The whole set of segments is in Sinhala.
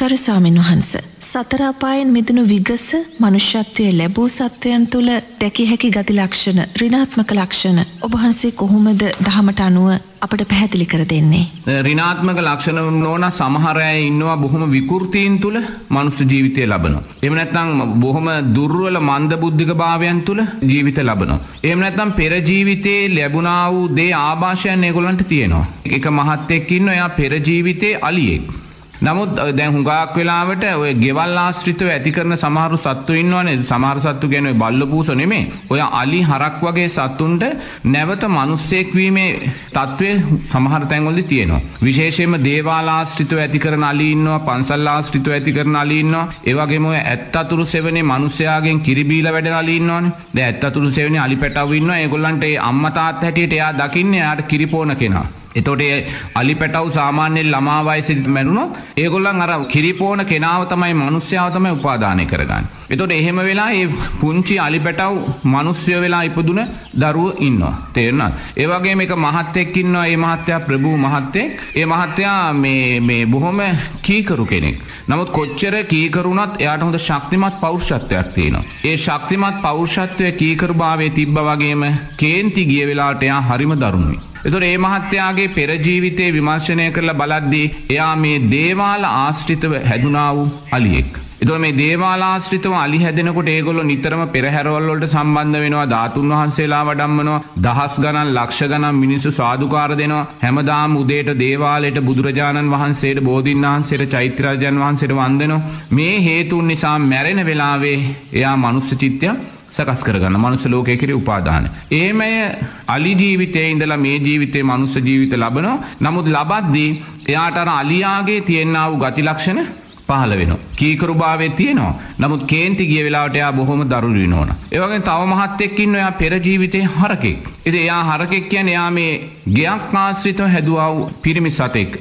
කරු ස්වාමින් වහන්ස. සතරාපායෙන් මිදුණු විගස මනුෂ්‍යත්වය ලැබූ සත්වයන් තුළ දැකිය හැකි ගති ලක්ෂණ රිනාත්මක ලක්ෂණ ඔබහන්සේ කොහොමද දහමට අනුව අපට පැහැදිලි කර දෙන්නේ. රිනාත්මක ලක්ෂණ නෝන සමහරය ඉන්නවා බොහොම විකෘතීන් තුළ මනුස්ස ජීවිතය ලබනවා. එම නැත්නම් බොහොම දුර්වල මන්ද බුද්ධික භාවයන් තුළ ජීවිත ලබනවා. එම නැත්නම් පෙර ජීවිතයේ ලැබුණා වූ දේ ආభాෂයන් ඒගොල්ලන්ට තියෙනවා. එක මහත්තෙක් ඉන්න එයා පෙර ජීවිතේ අලියෙක්. නමුත් දැන් හුඟක් වෙලාවට ඔය ගෙවල් ආශ්‍රිතව ඇති කරන සමහරු සත්තු ඉන්නවනේ සමහර සත්තු කියන්නේ බල්ල පූස නෙමෙයි. ඔය අලි හරක් වගේ සත්තුන්ට නැවත මිනිස්සෙක් වීමේ తත්වය සමහර තැන්වලදී තියෙනවා. විශේෂයෙන්ම දේවාල ආශ්‍රිතව ඇති කරන අලි ඉන්නවා, පන්සල් ආශ්‍රිතව ඇති කරන අලි ඉන්නවා. ඒ වගේම ඔය ඇත්තතුරු සෙවනේ මිනිස්යාගෙන් කිරි බීලා වැඩන අලි ඉන්නවනේ. දැන් ඇත්තතුරු සෙවනේ අලි පැටවු ඉන්නවා. ඒගොල්ලන්ට ඒ අම්මා තාත්තා හැටියට එයා දකින්නේ එයාට කිරිපෝන කෙනා. එතොට අලි පැටව් සාමාන්‍යයෙන් ළමා වයසෙදි මැරුණොත් ඒගොල්ලන් අර කිරිපෝන කෙනාව තමයි මිනිස්යාව තමයි උපාදානය කරගන්නේ. එතකොට එහෙම වෙලා ඒ පුංචි අලි පැටව් මිනිස්සය වෙලා ඉපදුන දරුවෝ ඉන්නවා. තේරුණාද? ඒ වගේම එක මහත්තයෙක් ඉන්නවා. ඒ මහත්තයා ප්‍රභූ මහත්තයෙක්. ඒ මහත්තයා මේ මේ බොහොම කීකරු කෙනෙක්. නමුත් කොච්චර කීකරුණත් එයාට හොඳ ශක්තිමත් පෞරුෂත්වයක් තියෙනවා. ඒ ශක්තිමත් පෞරුෂත්වය කීකරුභාවයේ තිබ්බ වගේම කේන්ති ගිය වෙලාවට එයා හරිම දරුණුයි. එතොට ඒ මහත්තයාගේ පෙරජීවිතය විමර්ශනය කරලා බලද්දී එයා මේ දේවාල ආශ්‍රිතව හැදුනා වූ අලියෙක්. එතුව මේ දේවාලාශ්‍රිතව අලි හැදෙනකොට ඒගොල්ලො නිතරම පෙරහැරවල්ලොට සම්බන්ධ වෙනවා ධාතුන් වහන්සේලා වඩම්මනවා දහස් ගණන් ලක්ෂ ගණන් මිනිස්සු සාධකාර දෙනවා හැමදාම් උදේට දේවාලයට බුදුරජාණන් වහන්සේට බෝධීන් වහන්සේට චෛත්‍යරජන් වහන්සේට වන්දනවා මේ හේතුන් නිසා මැරෙන වෙලාවේ එයා මනුස්ස චිත්‍යයක් සකස් කරගන්න මනුස්ස ලෝකය කෙරේ උපාදාන. ඒමය අලි ජීවිතය ඉඳලා මේ ජීවිතේ මනුස්ස ජීවිත ලබනවා නමුත් ලබද්දී එයාට අර අලියාගේ තියෙන්නා වූ ගති ලක්ෂණ පහළ වෙනවා. කීකරු භාවයේ තියෙනවා. නමුත් කේන්ති ගිය වෙලාවට එයා බොහොම දරුණු වෙනවන. ඒ වගේ තව මහත්තයෙක් ඉන්නවා එයා පෙර ජීවිතේ හරකෙක්. ඉතින් එයා හරකෙක් කියන්නේ එයා මේ ගෙයක් ආශ්‍රිතව හැදුවා වූ පිරිමි සතෙක්.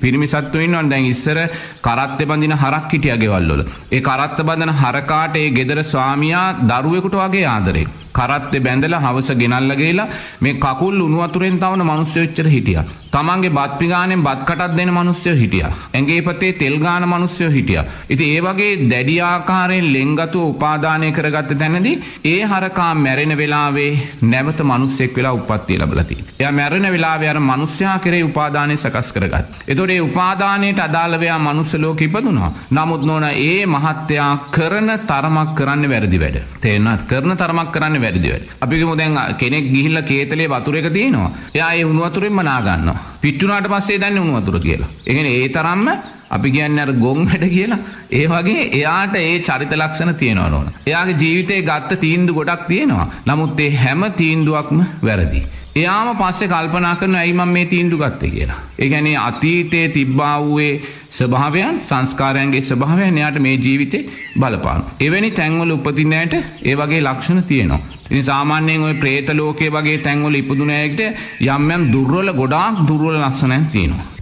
පිරිමි සත්තු ඉන්නවනේ දැන් ඉස්සර කරත්තේ බඳින හරක් හිටියා ගෙවල් වල. ඒ කරත්ත බඳින හරකාට ඒ ගෙදර ස්වාමියා දරුවෙකුට වගේ ආදරේ. කරත්තේ බැඳලා හවස ගෙනල්ලා ගිහලා මේ කකුල් උණු වතුරෙන් තවන මිනිස්සු එච්චර හිටියා. තමන්ගේ බත් පිගානෙන් බත් කටක් දෙන මිනිස්සු හිටියා. ඇඟේ පතේ තෙල් ගාන මිනිස්සු හිටියා. ඉතින් ඒ වගේ දැඩි ආකාරයෙන් ලෙන්ගතුව උපාදානය කරගත්ත තැනදී ඒ හරකා මැරෙන වෙලාවේ නැවත මිනිස්සෙක් වෙලා උප්පත්තිය ලැබලා තියෙනවා. එයා මැරෙන වෙලාවේ අර මිනිස්සයා කෙරේ උපාදානය සකස් කරගත්තා. එතකොට ඒ උපාදානයට අදාළව එයා මනුස්ස ලෝකෙ ඉපදුනා. නමුත් නෝනා ඒ මහත්තයා කරන තරමක් කරන්න වැරදි වැඩ. තේරෙනවද? කරන තරමක් කරන්න වැරදි වැඩ. අපි කිව්මු දැන් කෙනෙක් ගිහිල්ලා කේතලේ වතුර එක තියෙනවා. එයා ඒ උණු වතුරෙන්ම නා ගන්නවා. පිට්ටුනාට පස්සේ දන්නේ උණු වතුර කියලා. ඒ කියන්නේ ඒ තරම්ම අපි කියන්නේ අර ගොන් වැඩ කියලා. ඒ වගේ එයාට ඒ චරිත ලක්ෂණ තියෙනවා නෝන. එයාගේ ජීවිතේ ගත්ත තීන්දුව ගොඩක් තියෙනවා. නමුත් ඒ හැම තීන්දුවක්ම වැරදි. එයාම පස්සේ කල්පනා කරන ඇයි මම මේ තීන්දුව ගත්තේ කියලා. ඒ කියන්නේ අතීතයේ තිබ්බා වූයේ ස්වභාවයන් සංස්කාරයන්ගේ ස්වභාවයන් එයාට මේ ජීවිතේ බලපාන. එවැනි තැන්වල උපදින ඇයට ඒ වගේ ලක්ෂණ තියෙනවා. ඉතින් සාමාන්‍යයෙන් ওই പ്രേත ලෝකයේ වගේ තැන්වල ඉපදුන ඇයට යම් යම් දුර්වල ගොඩාක් දුර්වල ලක්ෂණයන් තියෙනවා.